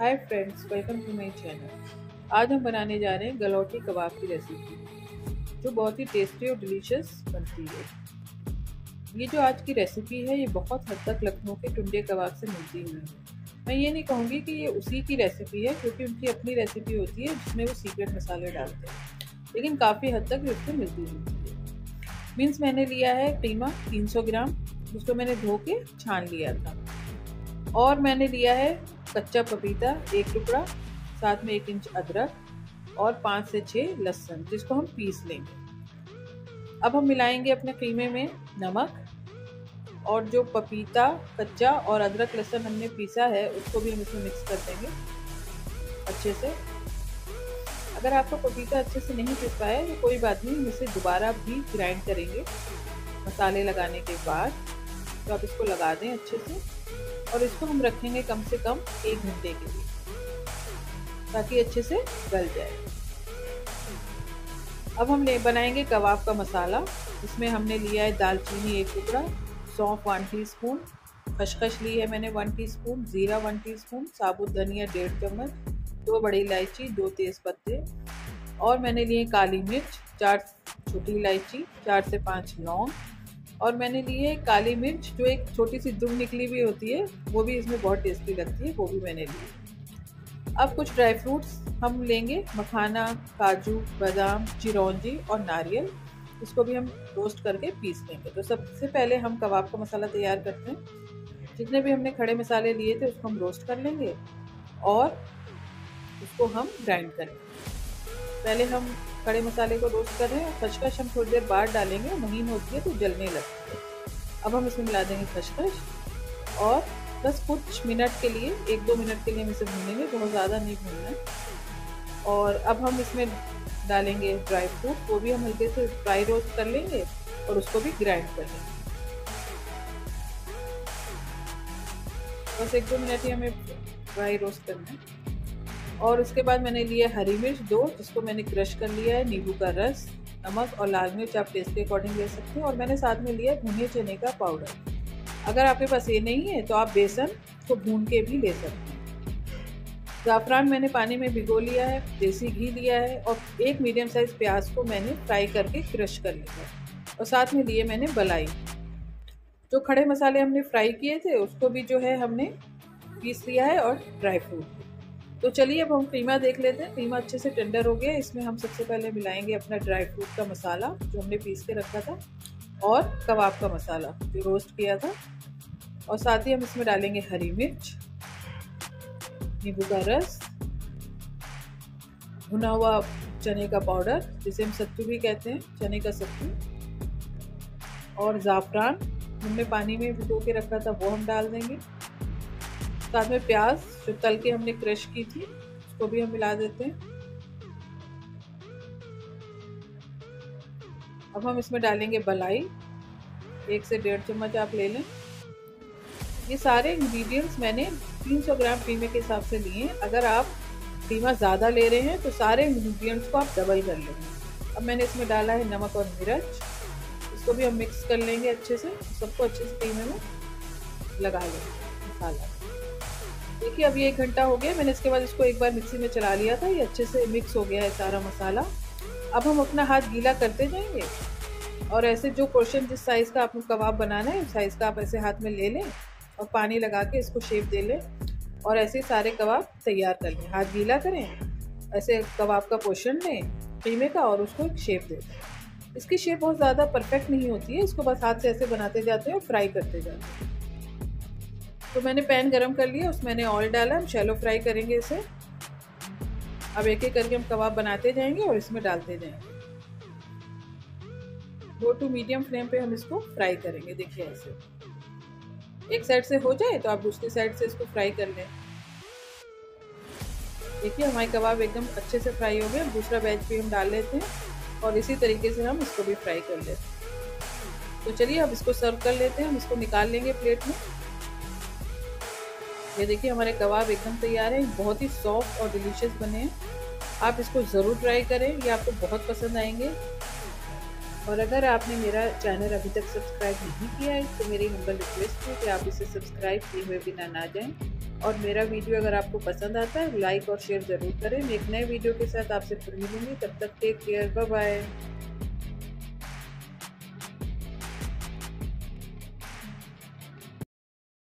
Hi friends, welcome to my channel. आज हम बनाने जा रहे हैं गलौटी कबाब की रेसिपी जो बहुत ही टेस्टी और डिलीशियस बनती है। ये जो आज की रेसिपी है, ये बहुत हद तक लखनऊ के टुंडे कबाब से मिलती हुई है। मैं ये नहीं कहूँगी कि ये उसी की रेसिपी है, क्योंकि उनकी अपनी रेसिपी होती है, जिसमें वो सीक्रेट मसाले डालते हैं। लेकिन काफ़ी हद तक ये उससे मिलती जुलती है। मीन्स मैंने लिया है कीमा 300 ग्राम, जिसको मैंने धो के छान लिया था। और मैंने लिया है कच्चा पपीता, एक टुकड़ा, साथ में एक इंच अदरक और पाँच से छः लहसुन, जिसको हम पीस लेंगे। अब हम मिलाएँगे अपने कीमे में नमक और जो पपीता, कच्चा और अदरक लहसुन हमने पीसा है, उसको भी हम इसमें मिक्स कर देंगे अच्छे से। अगर आपको पपीता अच्छे से नहीं पीस पाया तो कोई बात नहीं, हम इसे दोबारा भी ग्राइंड करेंगे मसाले लगाने के बाद। तो आप इसको लगा दें अच्छे से। और इसको हम रखेंगे कम से कम एक घंटे के लिए, ताकि अच्छे से गल जाए। अब हम बनाएँगे कबाब का मसाला। इसमें हमने लिया है दालचीनी एक टुकड़ा, सौंफ वन टीस्पून खशखश ली है मैंने वन टीस्पून ज़ीरा वन टीस्पून साबुत धनिया डेढ़ चम्मच, दो बड़ी इलायची, दो तेज़ पत्ते, और मैंने लिए काली मिर्च, चार छोटी इलायची, चार से पाँच लौंग और मैंने ली है काली मिर्च, जो एक छोटी सी दुम निकली हुई होती है, वो भी इसमें बहुत टेस्टी लगती है, वो भी मैंने ली अब कुछ ड्राई फ्रूट्स हम लेंगे, मखाना, काजू, बादाम, चिरौंजी और नारियल। इसको भी हम रोस्ट करके पीस लेंगे। तो सबसे पहले हम कबाब का मसाला तैयार करते हैं। जितने भी हमने खड़े मसाले लिए थे, उसको हम रोस्ट कर लेंगे और उसको हम ग्राइंड करेंगे। पहले हम खड़े मसाले को रोस्ट कर रहे हैं, खशखश हम थोड़ी देर बाद डालेंगे, महीन होती है तो जलने लगती है। अब हम इसमें मिला देंगे खशखश और बस कुछ मिनट के लिए, एक दो मिनट के लिए हम इसे भूनेंगे, बहुत ज़्यादा नहीं भूनना है। और अब हम इसमें डालेंगे ड्राई फ्रूट, वो भी हम हल्के से ड्राई रोस्ट कर लेंगे और उसको भी ग्राइंड कर लेंगे। बस एक दो मिनट ही हमें ड्राई रोस्ट करना है। और उसके बाद मैंने लिया हरी मिर्च दो, जिसको मैंने क्रश कर लिया है, नींबू का रस, नमक और लाल मिर्च आप टेस्ट के अकॉर्डिंग ले सकते हैं। और मैंने साथ में लिया भुने चने का पाउडर अगर आपके पास ये नहीं है तो आप बेसन को भून के भी ले सकते हैं। ज़ाफ़रान मैंने पानी में भिगो लिया है, देसी घी लिया है और एक मीडियम साइज़ प्याज को मैंने फ्राई करके क्रश कर लिया है। और साथ में लिए मैंने बलाई। जो खड़े मसाले हमने फ्राई किए थे, उसको भी जो है हमने पीस लिया है और ड्राई फ्रूट तो चलिए अब हम कीमा देख लेते हैं। कीमा अच्छे से टेंडर हो गया। इसमें हम सबसे पहले मिलाएँगे अपना ड्राई फ्रूट का मसाला, जो हमने पीस के रखा था, और कबाब का मसाला, जो रोस्ट किया था। और साथ ही हम इसमें डालेंगे हरी मिर्च, नींबू का रस, भुना हुआ चने का पाउडर जिसे हम सत्तू भी कहते हैं, चने का सत्तू, और ज़ाफ़रान। हमने पानी में भिगो के रखा था, वो हम डाल देंगे। साथ में प्याज जो तल के हमने क्रश की थी, उसको भी हम मिला देते हैं। अब हम इसमें डालेंगे बलाई। एक से डेढ़ चम्मच आप ले लें। ये सारे इंग्रेडिएंट्स मैंने 300 ग्राम कीमे के हिसाब से लिए हैं। अगर आप कीमा ज़्यादा ले रहे हैं तो सारे इंग्रेडिएंट्स को आप डबल कर लेंगे अब मैंने इसमें डाला है नमक और मिर्च। इसको भी हम मिक्स कर लेंगे अच्छे से। सबको अच्छे से कीमे में लगा लेंगे मसाला। देखिए अभी एक घंटा हो गया, मैंने इसके बाद इसको एक बार मिक्सी में चला लिया था, ये अच्छे से मिक्स हो गया है सारा मसाला। अब हम अपना हाथ गीला करते जाएँगे और ऐसे जो पोर्शन जिस साइज़ का आपको कबाब बनाना है, उस साइज़ का आप ऐसे हाथ में ले लें और पानी लगा के इसको शेप दे लें और ऐसे सारे कबाब तैयार कर लें। हाथ गीला करें, ऐसे कबाब का पोर्शन लें, कीमे का और उसको एक शेप दे दें। इसकी शेप बहुत ज़्यादा परफेक्ट नहीं होती है, इसको बस हाथ से ऐसे बनाते जाते हैं और फ्राई करते जाते हैं। तो मैंने पैन गरम कर लिया उसमें मैंने ऑयल डाला, हम शैलो फ्राई करेंगे इसे। अब एक एक करके हम कबाब बनाते जाएँगे और इसमें डालते जाएँगे। लो टू मीडियम फ्लेम पे हम इसको फ्राई करेंगे, देखिए ऐसे। एक साइड से हो जाए तो आप दूसरी साइड से इसको फ्राई कर लें। देखिए, हमारे कबाब एकदम अच्छे से फ्राई हो गए। दूसरा बैच भी हम डाल लेते हैं और इसी तरीके से हम इसको भी फ्राई कर लेते हैं। तो चलिए, अब इसको सर्व कर लेते हैं। हम इसको निकाल लेंगे प्लेट में। ये देखिए, हमारे कबाब एकदम तैयार हैं, बहुत ही सॉफ्ट और डिलीशियस बने हैं। आप इसको ज़रूर ट्राई करें, ये आपको बहुत पसंद आएँगे। और अगर आपने मेरा चैनल अभी तक सब्सक्राइब नहीं किया है तो मेरी हम्बल रिक्वेस्ट है कि आप इसे सब्सक्राइब किए हुए बिना ना जाएँ। और मेरा वीडियो अगर आपको पसंद आता है लाइक और शेयर ज़रूर करें। मैं एक नए वीडियो के साथ आपसे फिर मिलूँगी। तब तक टेक केयर बाय बाय